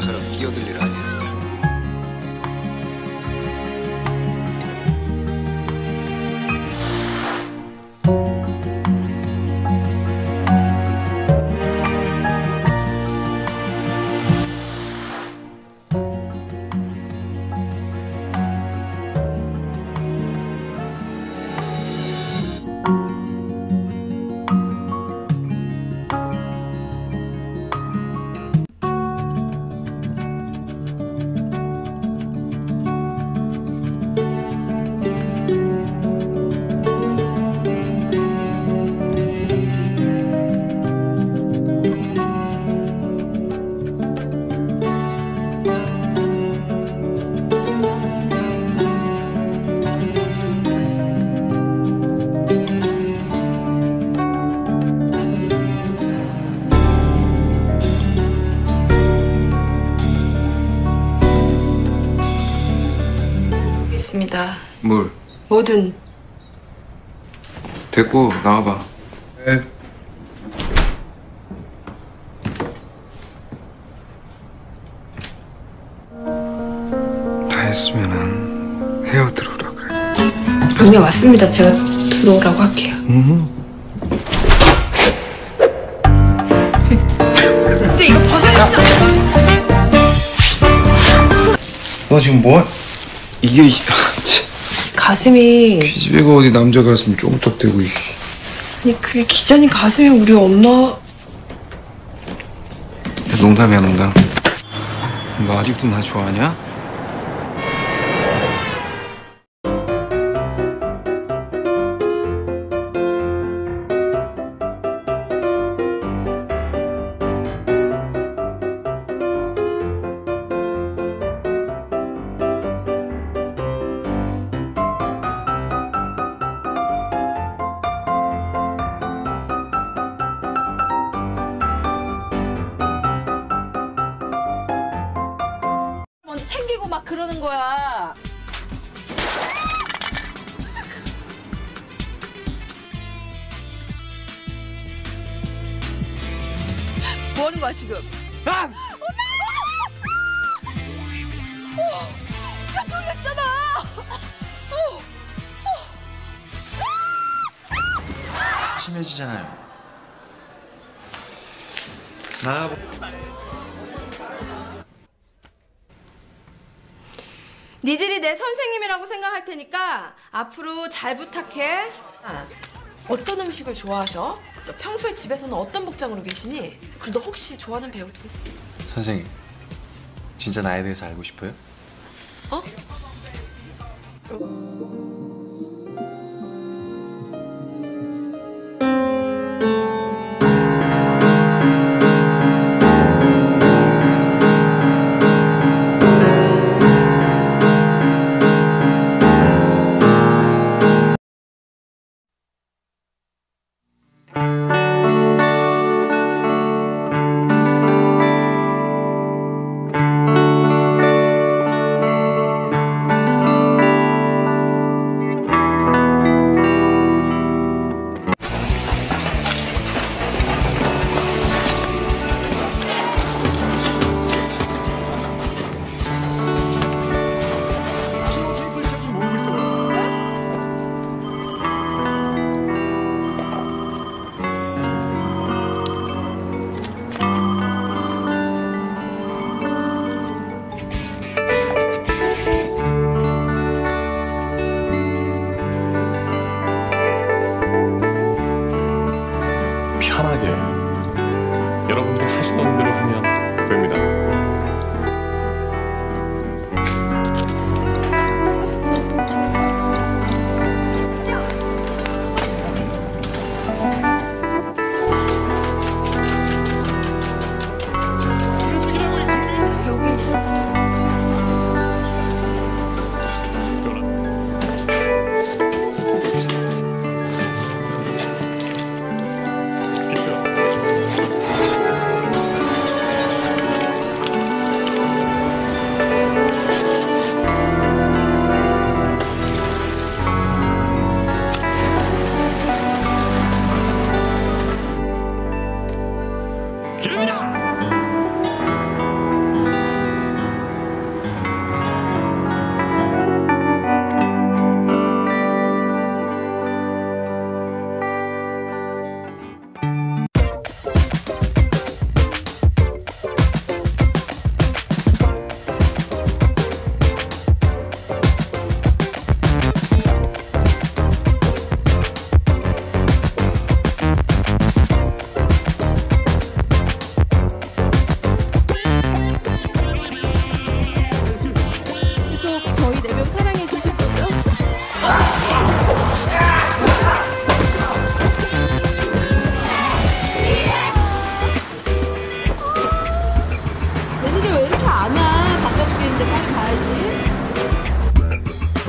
모르는 사람 끼어들 일 아니에요. 있습니다. 뭘? 뭐든 됐고 나와봐. 네. 다 했으면은 헤어 들어오라 그래. 이미 왔습니다. 제가 들어오라고 할게요. 근데 이거 벗어야 너 지금 뭐? 이게 가슴이 기집애가 어디 남자 가슴 쫑떡대고 이씨. 아니 그게 기자님 가슴이 우리 엄마 농담이야 농담. 너 아직도 나 좋아하냐? 그러는 거야. 뭐 하는 거야 지금? 아! 엄마! 깜짝 놀랐잖아. 심해지잖아요. 나 니들이 내 선생님이라고 생각할 테니까 앞으로 잘 부탁해. 아, 어떤 음식을 좋아하셔? 또 평소에 집에서는 어떤 복장으로 계시니? 그리고 너 혹시 좋아하는 배우 누구? 선생님, 진짜 나에 대해서 알고 싶어요? 어? 편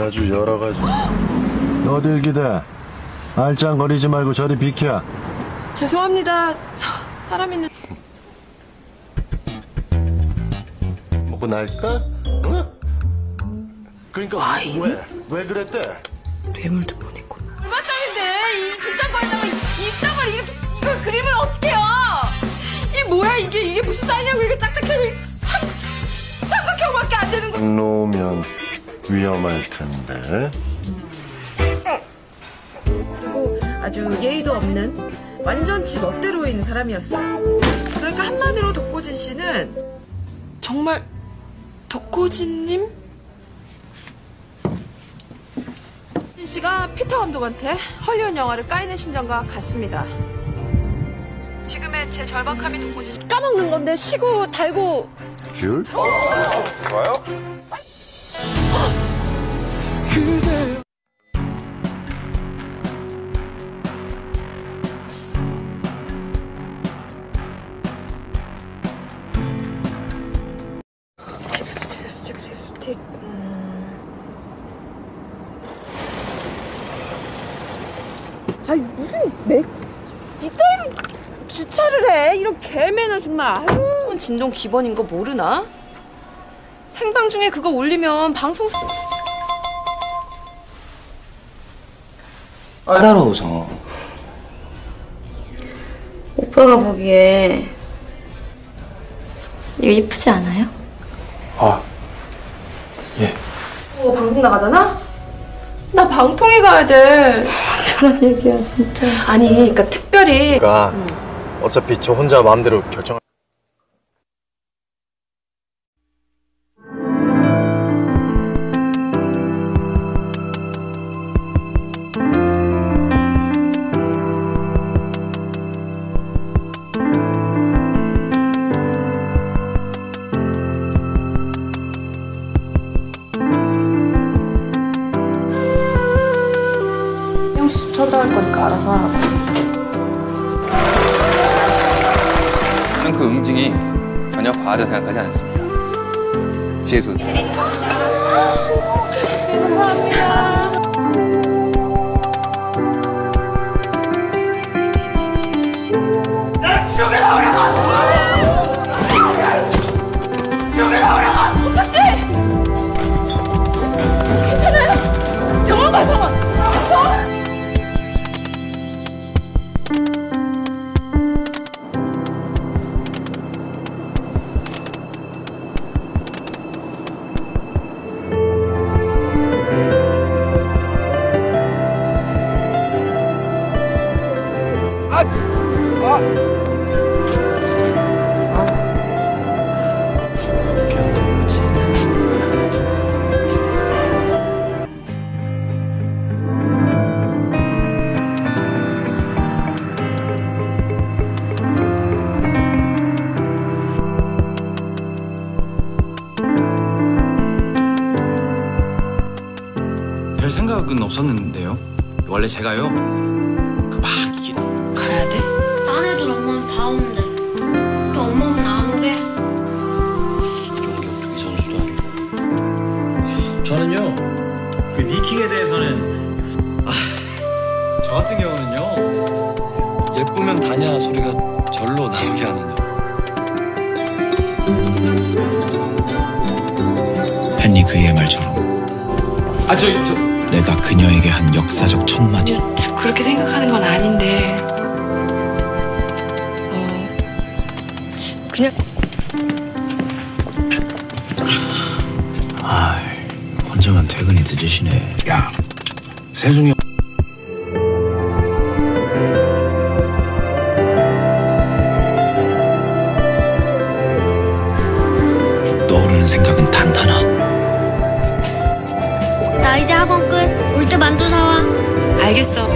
아주 여러 가지. 어딜 기대? 알짱거리지 말고 저리 비켜. 죄송합니다. 사- 사람 있는 먹고 날까? 응? 그러니까 왜? 왜 그랬대? 뇌물도 보내고. 얼마짜린데 이 비싼 거에다가 이딴 걸 이렇게 이거 그림을 어떻게 해요? 이 뭐야 이게 이게 무슨 사이냐고 이게 짝짝해져 이삼 삼각형밖에 안 되는 거. 놓으면 위험할 텐데. 그리고 아주 예의도 없는 완전 지 멋대로인 사람이었어요. 그러니까 한마디로 덕고진 씨는 정말 덕고진님? 진 씨가 피터 감독한테 헐리우드 영화를 까이는 심정과 같습니다. 지금의 제 절박함이 덕고진 씨 까먹는 건데 쉬고 달고 귤? 스틱 맥 이따위로 주차를 해 이런 개매너 정말 아유 진동 기본인 거 모르나? 생방 중에 그거 올리면 방송 까다로워 서 오빠가 보기에 이거 이쁘지 않아요? 아 예. 어, 방송 나가잖아? 나 방통위 가야 돼 저런 얘기야 진짜 아니 그러니까 특별히 그러니까 어차피 저 혼자 마음대로 결정. 저는 그 응징이 전혀 과하다 생각하지 않습니다. 지혜수 별 생각은 없었는데요. 원래 제가요. 다냐 소리가 절로 나오게 하느냐. 헨리 그의 말처럼 아, 저, 저. 내가 그녀에게 한 역사적 첫마디 그렇게 생각하는 건 아닌데. 어, 그냥 아 혼자만 퇴근이 늦으시네 야, 세중이 알겠어.